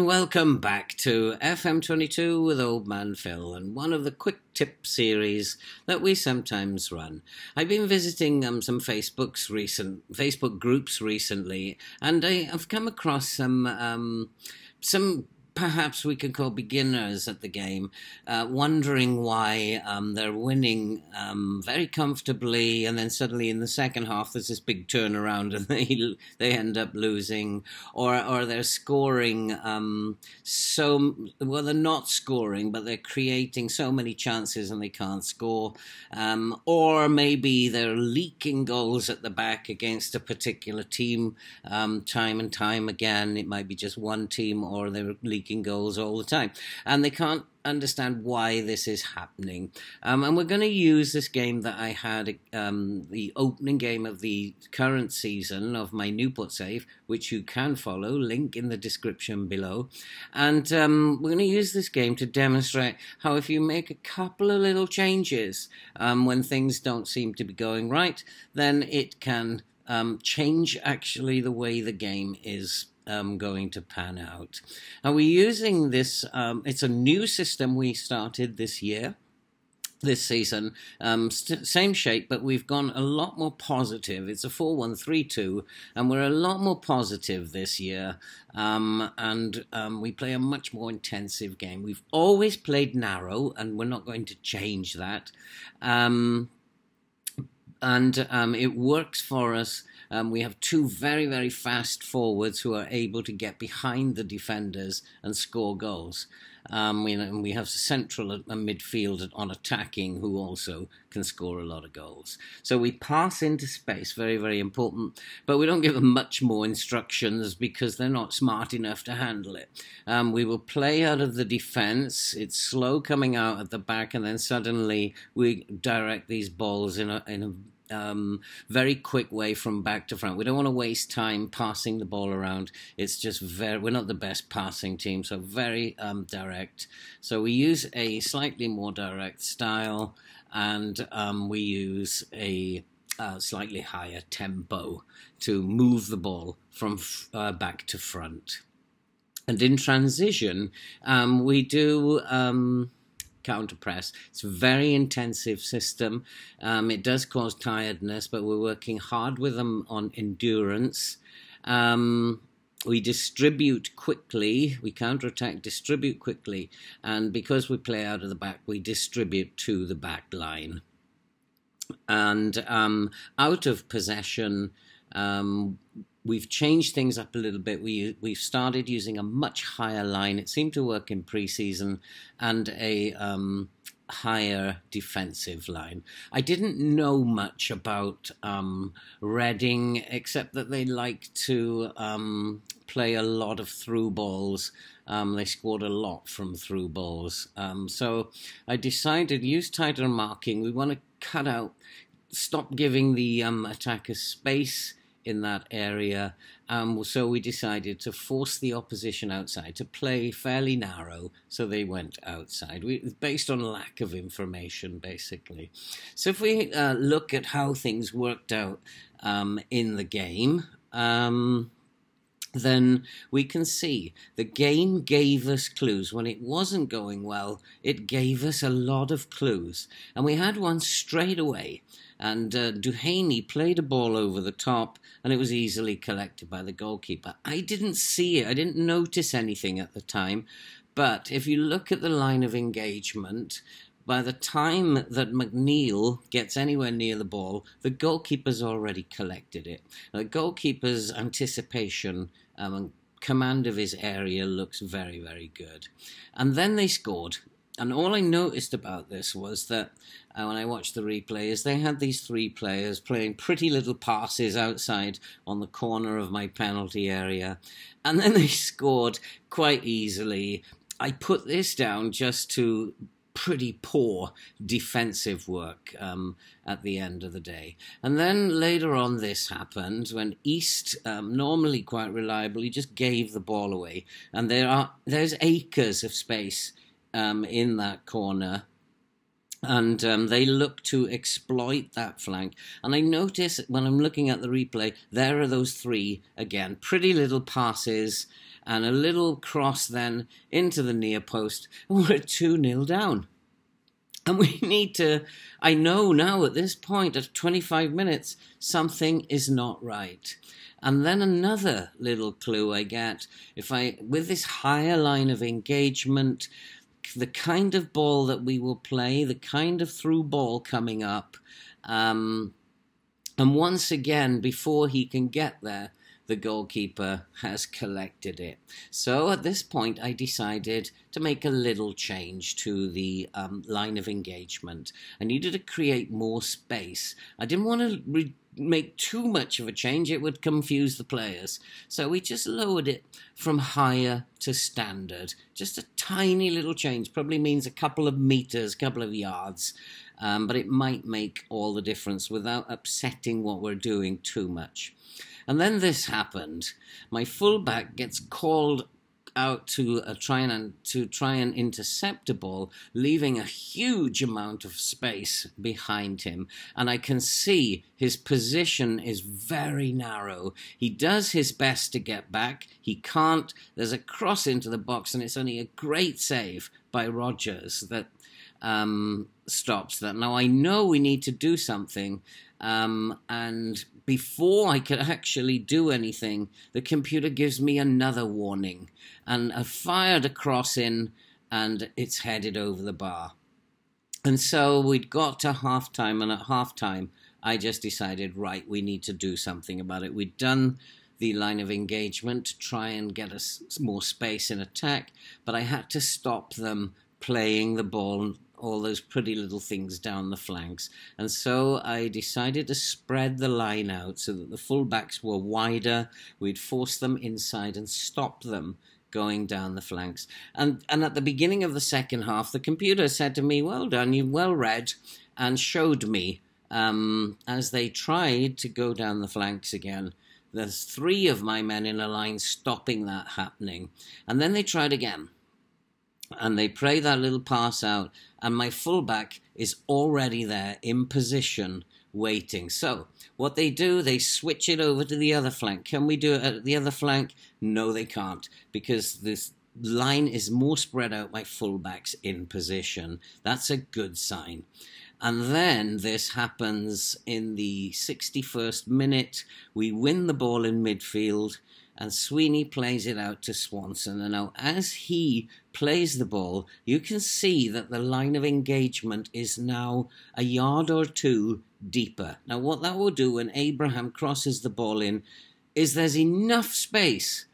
and welcome back to FM22 with Old Man Phil and one of the quick tip series that we sometimes run. I've been visiting um, some Facebook's recent Facebook groups recently, and I, have come across some um, some perhaps we could call beginners at the game, uh, wondering why um, they're winning um, very comfortably, and then suddenly in the second half there's this big turnaround and they they end up losing, or or they're scoring um, so well they're not scoring, but they're creating so many chances and they can't score, um, or maybe they're leaking goals at the back against a particular team um, time and time again. It might be just one team, or they're leaking goals all the time. And they can't understand why this is happening. Um, and we're going to use this game that I had, um, the opening game of the current season of my Newport save, which you can follow, link in the description below. And um, we're going to use this game to demonstrate how if you make a couple of little changes um, when things don't seem to be going right, then it can um, change actually the way the game is um, going to pan out. Now we're using this, um, it's a new system we started this year this season. Um, same shape, but we've gone a lot more positive. It's a 4 1 3 2, and we're a lot more positive this year. Um, and um, we play a much more intensive game. We've always played narrow, and we're not going to change that. Um, and um, it works for us um, we have two very, very fast forwards who are able to get behind the defenders and score goals. Um, we, we have central and midfield on attacking who also can score a lot of goals. So we pass into space, very, very important, but we don't give them much more instructions because they're not smart enough to handle it. Um, we will play out of the defense. It's slow coming out at the back, and then suddenly we direct these balls in a, in a um, very quick way from back to front. We don't want to waste time passing the ball around. It's just very, we're not the best passing team, so very um, direct. So we use a slightly more direct style and um, we use a uh, slightly higher tempo to move the ball from uh, back to front. And in transition, um, we do counter press. It's a very intensive system. Um, it does cause tiredness, but we're working hard with them on endurance. Um, we distribute quickly, we counterattack, distribute quickly, and because we play out of the back, we distribute to the back line. And um, out of possession, um, we've changed things up a little bit. We we've started using a much higher line. It seemed to work in preseason, and a um, higher defensive line. I didn't know much about um, Reading except that they like to um, play a lot of through balls. Um, they scored a lot from through balls. Um, so I decided use tighter marking. We want to cut out, stop giving the um, attackers space in that area. Um, so we decided to force the opposition outside to play fairly narrow, so they went outside. We, based on lack of information, basically. So if we uh, look at how things worked out um, in the game. Um, then we can see the game gave us clues. When it wasn't going well, it gave us a lot of clues. And we had one straight away. And uh, Duhaney played a ball over the top, and it was easily collected by the goalkeeper. I didn't see it, I didn't notice anything at the time. But if you look at the line of engagement, by the time that McNeil gets anywhere near the ball, the goalkeeper's already collected it. The goalkeeper's anticipation um, and command of his area looks very, very good. And then they scored. And all I noticed about this was that uh, when I watched the replays, they had these three players playing pretty little passes outside on the corner of my penalty area. And then they scored quite easily. I put this down just to pretty poor defensive work um, at the end of the day. And then later on, this happened when East, um, normally quite reliably, just gave the ball away. And there are there's acres of space um, in that corner. and um, they look to exploit that flank. And I notice when I'm looking at the replay, there are those three again, pretty little passes and a little cross then into the near post. We're 2 0 down. And we need to, I know now at this point at 25 minutes, something is not right. And then another little clue I get if I, with this higher line of engagement, the kind of ball that we will play, the kind of through ball coming up. Um, and once again, before he can get there, the goalkeeper has collected it. So at this point, I decided to make a little change to the um, line of engagement. I needed to create more space. I didn't want to make too much of a change, it would confuse the players. So we just lowered it from higher to standard. Just a tiny little change, probably means a couple of meters, a couple of yards. Um, but it might make all the difference without upsetting what we're doing too much. And then this happened. My fullback gets called out to uh, try and to try and intercept a ball, leaving a huge amount of space behind him. And I can see his position is very narrow. He does his best to get back. He can't. There's a cross into the box, and it's only a great save by Rogers that um, stops that. Now I know we need to do something, um, and before I could actually do anything, the computer gives me another warning. And I fired a cross in, and it's headed over the bar. And so we'd got to halftime, and at halftime, I just decided, right, we need to do something about it. We'd done the line of engagement to try and get us more space in attack, but I had to stop them playing the ball all those pretty little things down the flanks. And so I decided to spread the line out so that the fullbacks were wider. We'd force them inside and stop them going down the flanks. And and at the beginning of the second half, the computer said to me, "Well done, you well read," and showed me um, as they tried to go down the flanks again. There's three of my men in a line stopping that happening, and then they tried again and they play that little pass out, and my fullback is already there in position waiting. So what they do, they switch it over to the other flank. Can we do it at the other flank? No, they can't because this line is more spread out by fullbacks in position. That's a good sign. And then this happens in the 61st minute. We win the ball in midfield and Sweeney plays it out to Swanson. And now, as he plays the ball, you can see that the line of engagement is now a yard or two deeper. Now, what that will do when Abraham crosses the ball in is there's enough space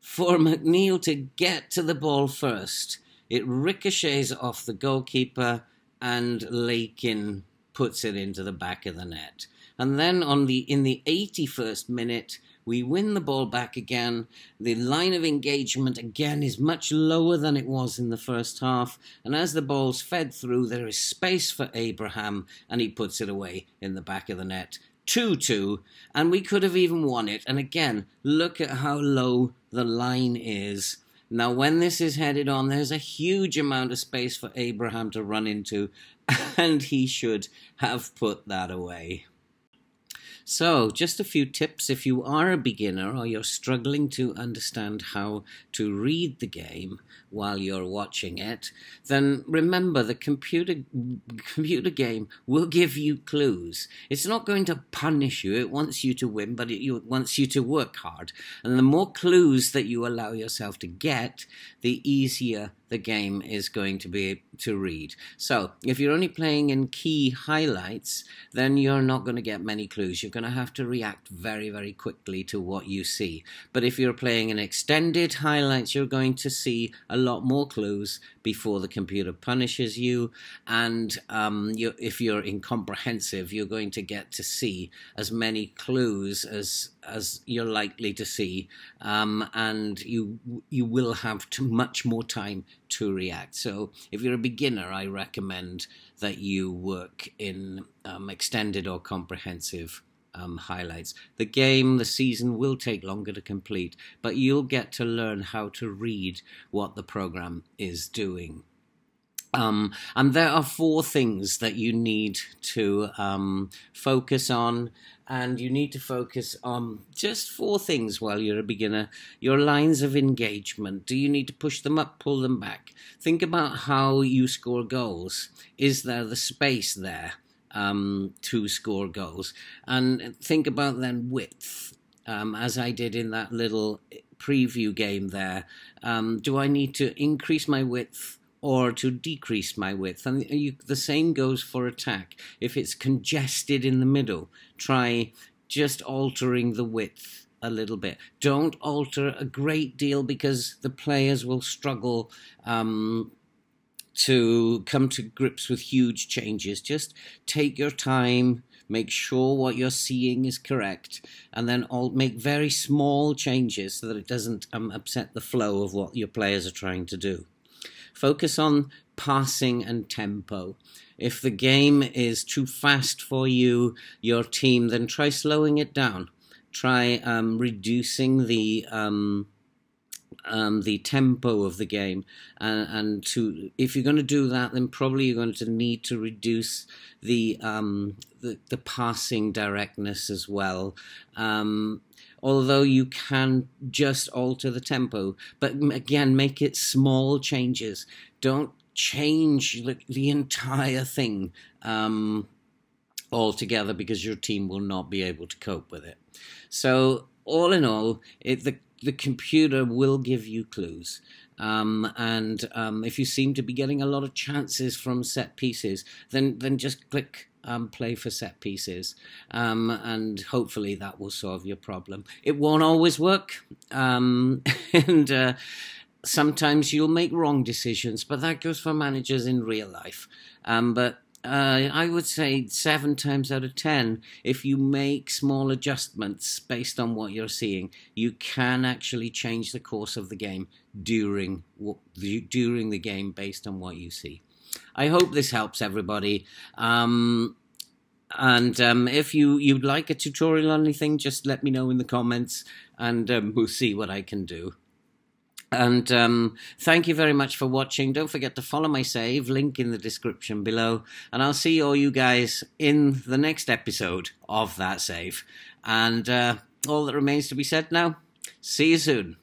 for McNeil to get to the ball first. It ricochets off the goalkeeper, and Lakin puts it into the back of the net. And then on the in the 81st minute, we win the ball back again. The line of engagement again is much lower than it was in the first half. And as the ball's fed through, there is space for Abraham, and he puts it away in the back of the net. 2 2, and we could have even won it. And again, look at how low the line is. Now, when this is headed on, there's a huge amount of space for Abraham to run into, and he should have put that away. So, just a few tips if you are a beginner or you're struggling to understand how to read the game while you're watching it, then remember the computer computer game will give you clues. It's not going to punish you. It wants you to win, but it, it wants you to work hard. And the more clues that you allow yourself to get, the easier the game is going to be to read. So if you're only playing in key highlights, then you're not going to get many clues. You're going to have to react very, very quickly to what you see. But if you're playing in extended highlights, you're going to see a lot more clues before the computer punishes you. And um, you, if you're incomprehensive, you're going to get to see as many clues as as you're likely to see, um, and you you will have much more time to react. So, if you're a beginner, I recommend that you work in um, extended or comprehensive um, highlights. The game, the season will take longer to complete, but you'll get to learn how to read what the program is doing. Um, and there are four things that you need to um, focus on, and you need to focus on just four things while you're a beginner. Your lines of engagement. Do you need to push them up, pull them back? Think about how you score goals. Is there the space there um, to score goals? And think about then width, um, as I did in that little preview game there. Um, do I need to increase my width? Or to decrease my width. And you, the same goes for attack. If it's congested in the middle, try just altering the width a little bit. Don't alter a great deal because the players will struggle um, to come to grips with huge changes. Just take your time. Make sure what you're seeing is correct, and then all, make very small changes so that it doesn't um, upset the flow of what your players are trying to do. Focus on passing and tempo. If the game is too fast for you, your team, then try slowing it down. Try um, reducing the um, um, the tempo of the game, and, and, to if you're going to do that, then probably you're going to need to reduce the um, the, the, passing directness as well. Although you can just alter the tempo. But again, make it small changes. Don't change the, the entire thing um, altogether because your team will not be able to cope with it. So, all in all, it, the, the computer will give you clues. Um, and um, if you seem to be getting a lot of chances from set pieces, then then just click um, play for set pieces, um, and hopefully that will solve your problem. It won't always work, um, and uh, sometimes you'll make wrong decisions, but that goes for managers in real life. Um, but uh, I would say seven times out of ten, if you make small adjustments based on what you're seeing, you can actually change the course of the game during during the game based on what you see. I hope this helps everybody. Um, and um, if you you'd like a tutorial on anything, just let me know in the comments, and um, we'll see what I can do. And um, thank you very much for watching. Don't forget to follow my save, link in the description below. And I'll see all you guys in the next episode of that save. And uh, all that remains to be said now, see you soon.